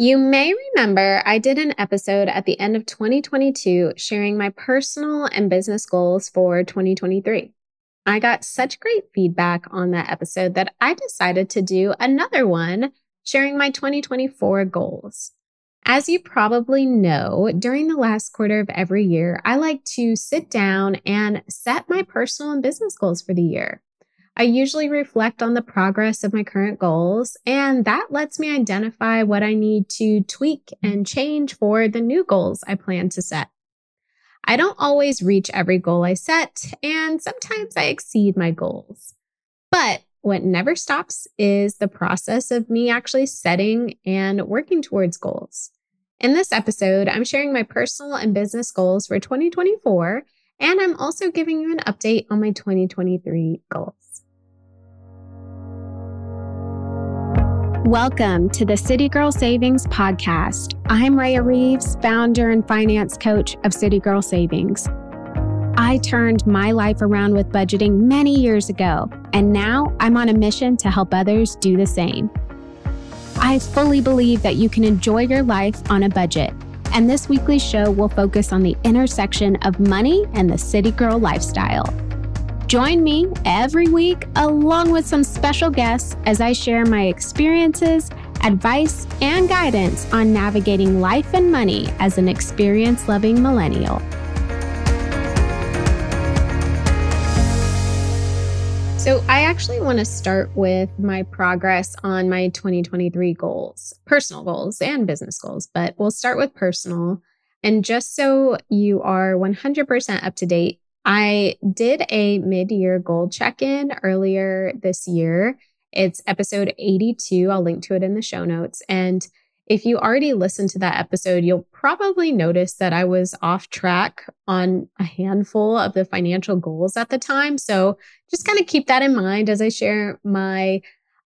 You may remember I did an episode at the end of 2022 sharing my personal and business goals for 2023. I got such great feedback on that episode that I decided to do another one sharing my 2024 goals. As you probably know, during the last quarter of every year, I like to sit down and set my personal and business goals for the year. I usually reflect on the progress of my current goals, and that lets me identify what I need to tweak and change for the new goals I plan to set. I don't always reach every goal I set, and sometimes I exceed my goals. But what never stops is the process of me actually setting and working towards goals. In this episode, I'm sharing my personal and business goals for 2024, and I'm also giving you an update on my 2023 goals. Welcome to the City Girl Savings Podcast. I'm Raya Reaves, founder and finance coach of City Girl Savings. I turned my life around with budgeting many years ago, and now I'm on a mission to help others do the same. I fully believe that you can enjoy your life on a budget, and this weekly show will focus on the intersection of money and the City Girl lifestyle. Join me every week, along with some special guests, as I share my experiences, advice, and guidance on navigating life and money as an experience loving millennial. So, I actually want to start with my progress on my 2023 goals, personal goals and business goals, but we'll start with personal. And just so you are 100% up to date, I did a mid year goal check in earlier this year. It's episode 82. I'll link to it in the show notes. And if you already listened to that episode, you'll probably notice that I was off track on a handful of the financial goals at the time. So just kind of keep that in mind as I share my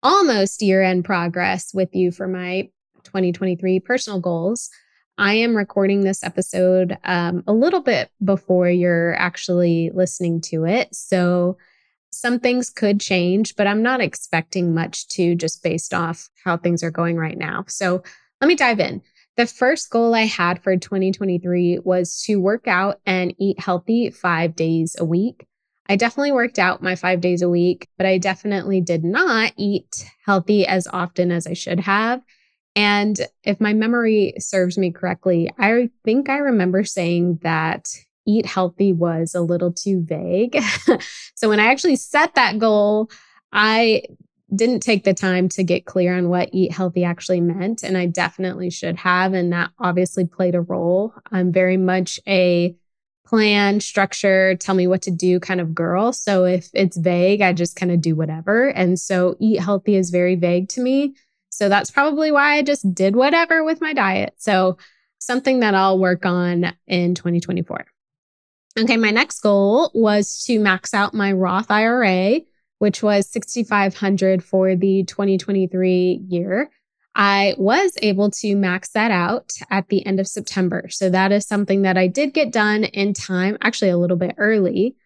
almost year end progress with you for my 2023 personal goals. I am recording this episode um, a little bit before you're actually listening to it. So some things could change, but I'm not expecting much to just based off how things are going right now. So let me dive in. The first goal I had for 2023 was to work out and eat healthy five days a week. I definitely worked out my five days a week, but I definitely did not eat healthy as often as I should have. And if my memory serves me correctly, I think I remember saying that eat healthy was a little too vague. so when I actually set that goal, I didn't take the time to get clear on what eat healthy actually meant. And I definitely should have. And that obviously played a role. I'm very much a plan, structure, tell me what to do kind of girl. So if it's vague, I just kind of do whatever. And so eat healthy is very vague to me. So that's probably why I just did whatever with my diet. So something that I'll work on in 2024. Okay, my next goal was to max out my Roth IRA, which was 6500 for the 2023 year. I was able to max that out at the end of September. So that is something that I did get done in time, actually a little bit early.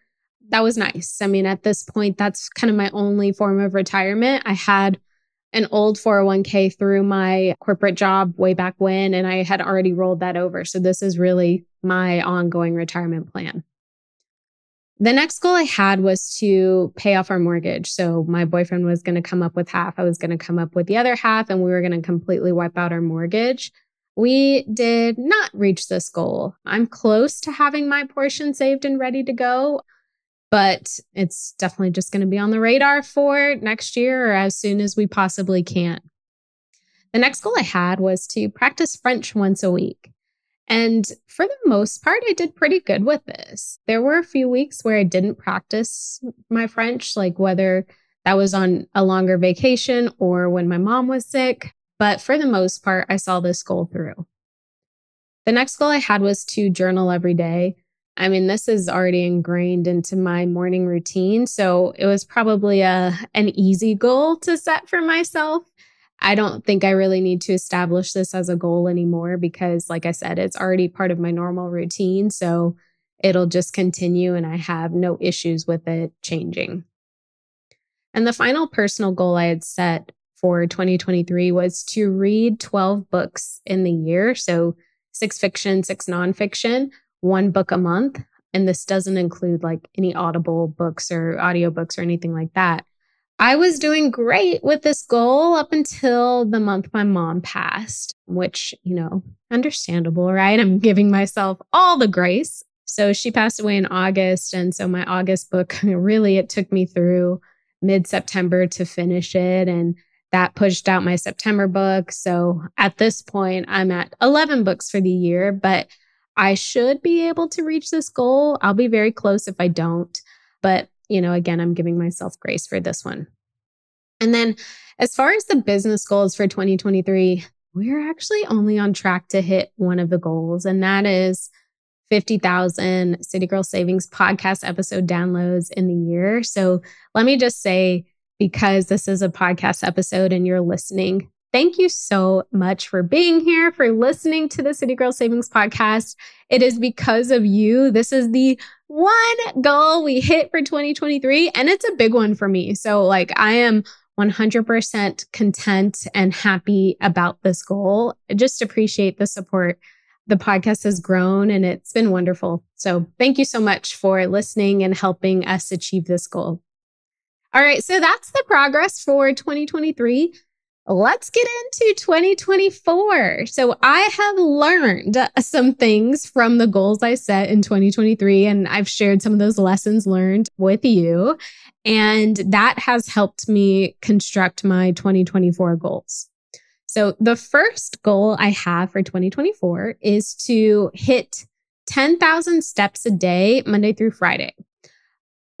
That was nice. I mean, at this point, that's kind of my only form of retirement. I had an old 401k through my corporate job way back when, and I had already rolled that over. So this is really my ongoing retirement plan. The next goal I had was to pay off our mortgage. So my boyfriend was going to come up with half. I was going to come up with the other half, and we were going to completely wipe out our mortgage. We did not reach this goal. I'm close to having my portion saved and ready to go but it's definitely just going to be on the radar for next year or as soon as we possibly can. The next goal I had was to practice French once a week. And for the most part, I did pretty good with this. There were a few weeks where I didn't practice my French, like whether that was on a longer vacation or when my mom was sick. But for the most part, I saw this goal through. The next goal I had was to journal every day. I mean, this is already ingrained into my morning routine. So it was probably a, an easy goal to set for myself. I don't think I really need to establish this as a goal anymore because, like I said, it's already part of my normal routine. So it'll just continue and I have no issues with it changing. And the final personal goal I had set for 2023 was to read 12 books in the year. So six fiction, six nonfiction, one book a month. And this doesn't include like any audible books or audiobooks or anything like that. I was doing great with this goal up until the month my mom passed, which, you know, understandable, right? I'm giving myself all the grace. So she passed away in August. And so my August book really, it took me through mid September to finish it. And that pushed out my September book. So at this point, I'm at 11 books for the year, but I should be able to reach this goal. I'll be very close if I don't. But, you know, again, I'm giving myself grace for this one. And then as far as the business goals for 2023, we're actually only on track to hit one of the goals, and that is 50,000 City Girl Savings podcast episode downloads in the year. So let me just say, because this is a podcast episode and you're listening, thank you so much for being here, for listening to the City Girl Savings podcast. It is because of you. This is the one goal we hit for 2023, and it's a big one for me. So, like, I am 100% content and happy about this goal. I just appreciate the support. The podcast has grown and it's been wonderful. So, thank you so much for listening and helping us achieve this goal. All right, so that's the progress for 2023. Let's get into 2024. So, I have learned some things from the goals I set in 2023, and I've shared some of those lessons learned with you. And that has helped me construct my 2024 goals. So, the first goal I have for 2024 is to hit 10,000 steps a day, Monday through Friday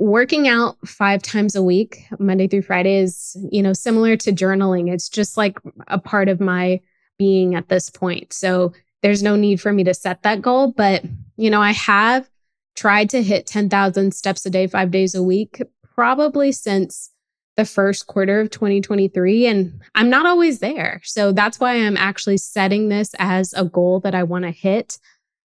working out five times a week, Monday through Friday, is, you know, similar to journaling. It's just like a part of my being at this point. So there's no need for me to set that goal. But, you know, I have tried to hit 10,000 steps a day, five days a week, probably since the first quarter of 2023. And I'm not always there. So that's why I'm actually setting this as a goal that I want to hit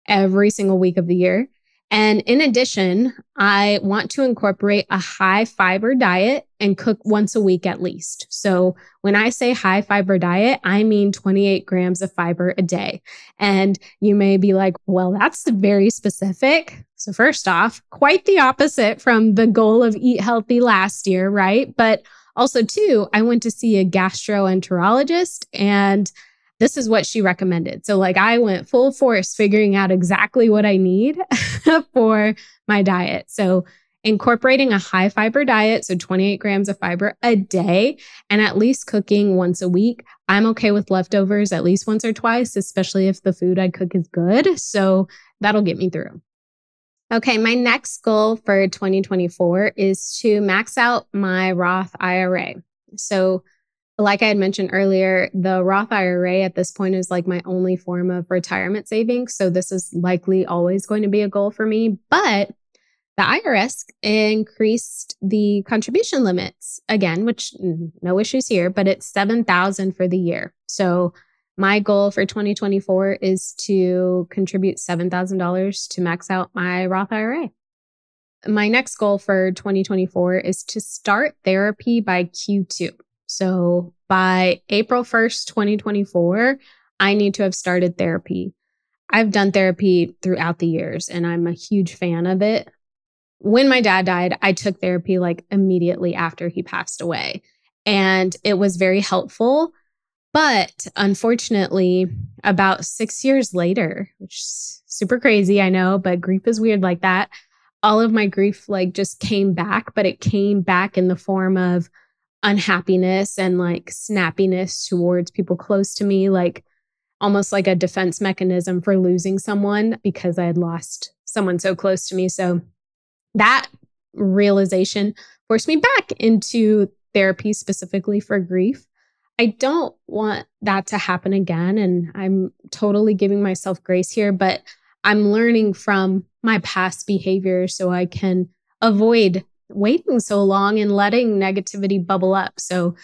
every single week of the year. And in addition, I want to incorporate a high fiber diet and cook once a week at least. So when I say high fiber diet, I mean 28 grams of fiber a day. And you may be like, well, that's very specific. So first off, quite the opposite from the goal of eat healthy last year, right? But also too, I went to see a gastroenterologist and this is what she recommended. So, like, I went full force figuring out exactly what I need for my diet. So, incorporating a high fiber diet, so 28 grams of fiber a day, and at least cooking once a week. I'm okay with leftovers at least once or twice, especially if the food I cook is good. So, that'll get me through. Okay, my next goal for 2024 is to max out my Roth IRA. So, like I had mentioned earlier, the Roth IRA at this point is like my only form of retirement savings. So this is likely always going to be a goal for me. But the IRS increased the contribution limits again, which mm, no issues here, but it's 7,000 for the year. So my goal for 2024 is to contribute $7,000 to max out my Roth IRA. My next goal for 2024 is to start therapy by Q2. So by April 1st, 2024, I need to have started therapy. I've done therapy throughout the years and I'm a huge fan of it. When my dad died, I took therapy like immediately after he passed away. And it was very helpful. But unfortunately, about six years later, which is super crazy, I know, but grief is weird like that. All of my grief like just came back, but it came back in the form of unhappiness and like snappiness towards people close to me, like almost like a defense mechanism for losing someone because I had lost someone so close to me. So that realization forced me back into therapy specifically for grief. I don't want that to happen again. And I'm totally giving myself grace here, but I'm learning from my past behavior so I can avoid waiting so long and letting negativity bubble up. So,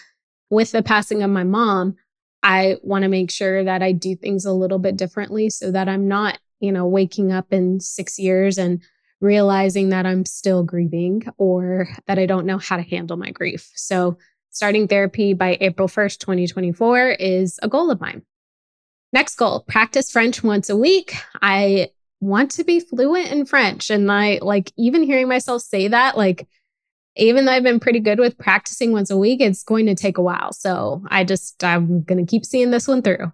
with the passing of my mom, I want to make sure that I do things a little bit differently so that I'm not, you know, waking up in six years and realizing that I'm still grieving or that I don't know how to handle my grief. So, starting therapy by April 1st, 2024 is a goal of mine. Next goal, practice French once a week. I want to be fluent in French. And I like even hearing myself say that, like, even though I've been pretty good with practicing once a week, it's going to take a while. So I just, I'm going to keep seeing this one through.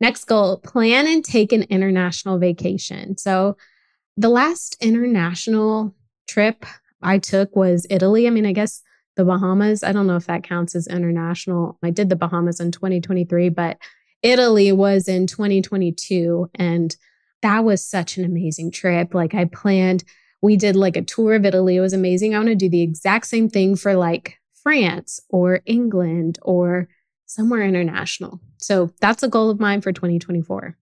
Next goal, plan and take an international vacation. So the last international trip I took was Italy. I mean, I guess the Bahamas, I don't know if that counts as international. I did the Bahamas in 2023, but Italy was in 2022. And that was such an amazing trip. Like I planned, we did like a tour of Italy. It was amazing. I want to do the exact same thing for like France or England or somewhere international. So that's a goal of mine for 2024.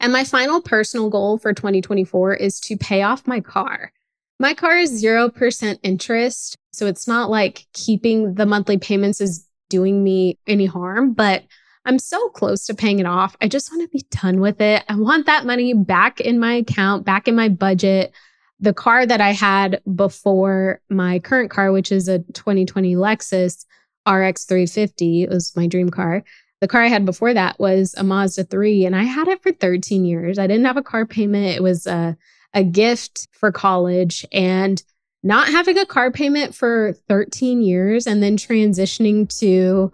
And my final personal goal for 2024 is to pay off my car. My car is 0% interest. So it's not like keeping the monthly payments is doing me any harm, but I'm so close to paying it off. I just want to be done with it. I want that money back in my account, back in my budget. The car that I had before my current car, which is a 2020 Lexus RX 350, it was my dream car. The car I had before that was a Mazda 3, and I had it for 13 years. I didn't have a car payment. It was a, a gift for college. And not having a car payment for 13 years and then transitioning to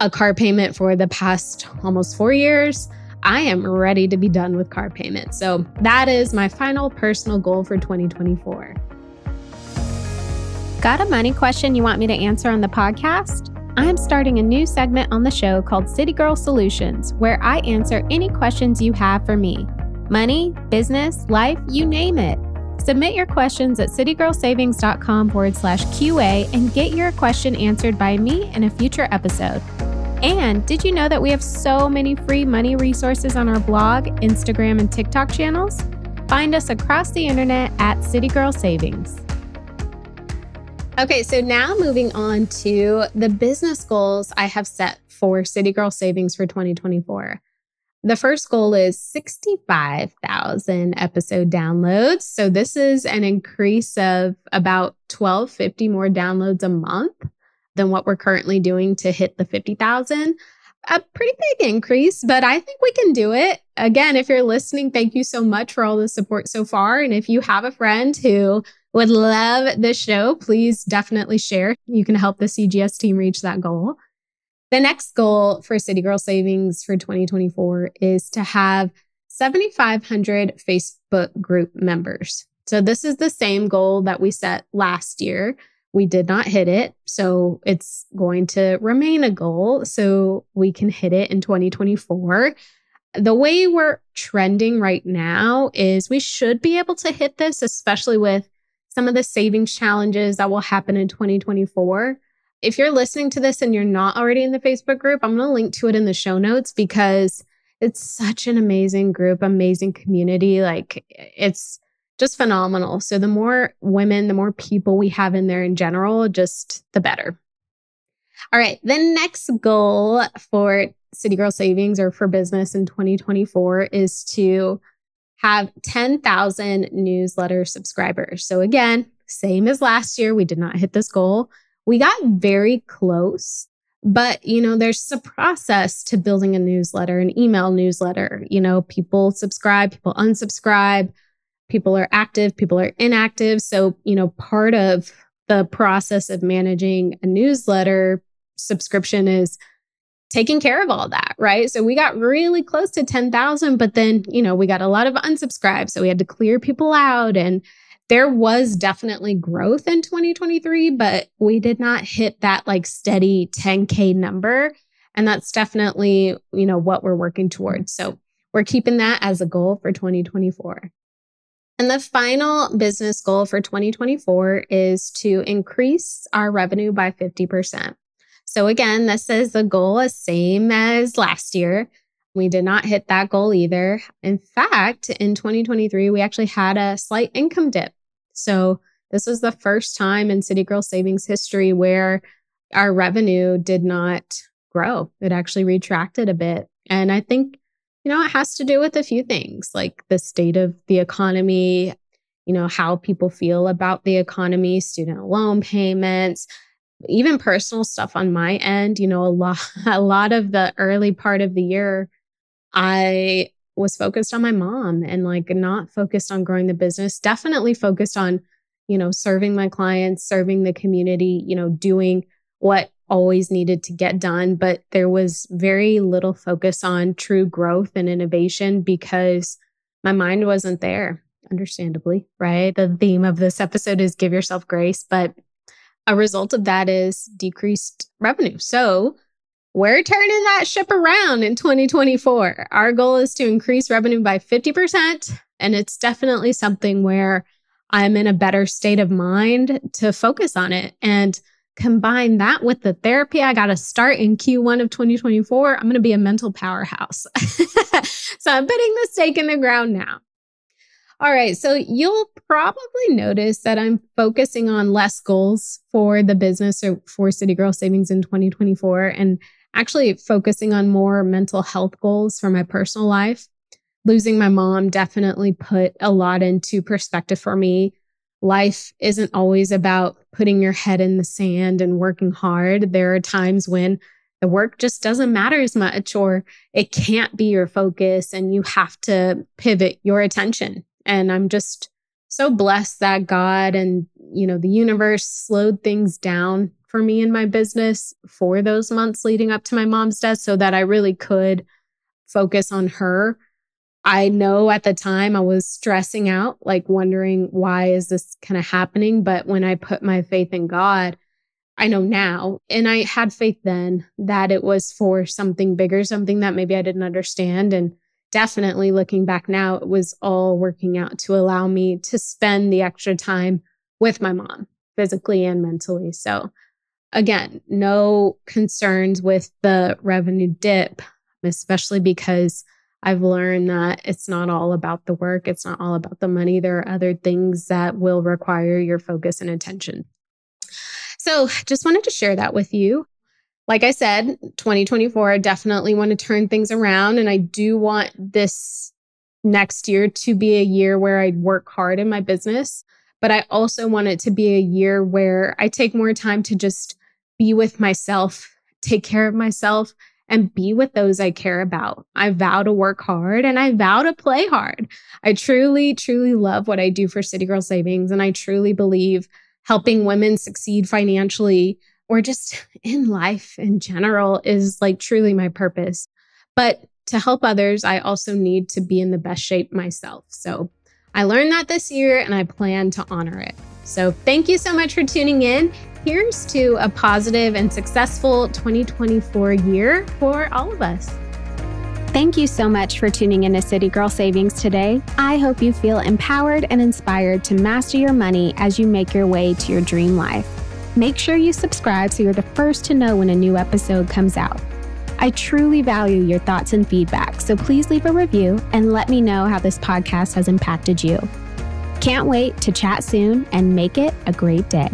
a car payment for the past almost four years, I am ready to be done with car payments. So that is my final personal goal for 2024. Got a money question you want me to answer on the podcast? I'm starting a new segment on the show called City Girl Solutions, where I answer any questions you have for me money, business, life, you name it. Submit your questions at citygirlsavings.com forward slash QA and get your question answered by me in a future episode. And did you know that we have so many free money resources on our blog, Instagram, and TikTok channels? Find us across the internet at City Girl Savings. Okay, so now moving on to the business goals I have set for City Girl Savings for 2024. The first goal is 65,000 episode downloads. So this is an increase of about 1250 more downloads a month than what we're currently doing to hit the 50,000. A pretty big increase, but I think we can do it. Again, if you're listening, thank you so much for all the support so far. And if you have a friend who would love this show, please definitely share. You can help the CGS team reach that goal. The next goal for City Girl Savings for 2024 is to have 7,500 Facebook group members. So, this is the same goal that we set last year. We did not hit it. So, it's going to remain a goal so we can hit it in 2024. The way we're trending right now is we should be able to hit this, especially with some of the savings challenges that will happen in 2024 if you're listening to this and you're not already in the Facebook group, I'm going to link to it in the show notes because it's such an amazing group, amazing community. Like it's just phenomenal. So the more women, the more people we have in there in general, just the better. All right. The next goal for City Girl Savings or for business in 2024 is to have 10,000 newsletter subscribers. So again, same as last year, we did not hit this goal we got very close. But, you know, there's a process to building a newsletter, an email newsletter. You know, people subscribe, people unsubscribe, people are active, people are inactive. So, you know, part of the process of managing a newsletter subscription is taking care of all that, right? So we got really close to 10,000, but then, you know, we got a lot of unsubscribes. So we had to clear people out and there was definitely growth in 2023, but we did not hit that like steady 10K number. And that's definitely, you know, what we're working towards. So we're keeping that as a goal for 2024. And the final business goal for 2024 is to increase our revenue by 50%. So again, this is the goal as same as last year. We did not hit that goal either. In fact, in 2023, we actually had a slight income dip. So this was the first time in City Girl Savings history where our revenue did not grow. It actually retracted a bit. And I think, you know, it has to do with a few things like the state of the economy, you know, how people feel about the economy, student loan payments, even personal stuff on my end, you know, a lot a lot of the early part of the year I was focused on my mom and like not focused on growing the business, definitely focused on, you know, serving my clients, serving the community, you know, doing what always needed to get done, but there was very little focus on true growth and innovation because my mind wasn't there, understandably, right? The theme of this episode is give yourself grace, but a result of that is decreased revenue. So, we're turning that ship around in 2024. Our goal is to increase revenue by 50%. And it's definitely something where I'm in a better state of mind to focus on it. And combine that with the therapy I got to start in Q1 of 2024, I'm going to be a mental powerhouse. so I'm putting the stake in the ground now. All right. So you'll probably notice that I'm focusing on less goals for the business or for City Girl Savings in 2024 and actually focusing on more mental health goals for my personal life. Losing my mom definitely put a lot into perspective for me. Life isn't always about putting your head in the sand and working hard. There are times when the work just doesn't matter as much or it can't be your focus and you have to pivot your attention and I'm just so blessed that God and, you know, the universe slowed things down for me in my business for those months leading up to my mom's death so that I really could focus on her. I know at the time I was stressing out, like wondering why is this kind of happening? But when I put my faith in God, I know now, and I had faith then that it was for something bigger, something that maybe I didn't understand. And definitely looking back now, it was all working out to allow me to spend the extra time with my mom, physically and mentally. So, again, no concerns with the revenue dip, especially because I've learned that it's not all about the work, it's not all about the money. There are other things that will require your focus and attention. So, just wanted to share that with you like I said, 2024, I definitely want to turn things around. And I do want this next year to be a year where I work hard in my business. But I also want it to be a year where I take more time to just be with myself, take care of myself, and be with those I care about. I vow to work hard and I vow to play hard. I truly, truly love what I do for City Girl Savings. And I truly believe helping women succeed financially or just in life in general is like truly my purpose. But to help others, I also need to be in the best shape myself. So I learned that this year and I plan to honor it. So thank you so much for tuning in. Here's to a positive and successful 2024 year for all of us. Thank you so much for tuning in to City Girl Savings today. I hope you feel empowered and inspired to master your money as you make your way to your dream life. Make sure you subscribe so you're the first to know when a new episode comes out. I truly value your thoughts and feedback, so please leave a review and let me know how this podcast has impacted you. Can't wait to chat soon and make it a great day.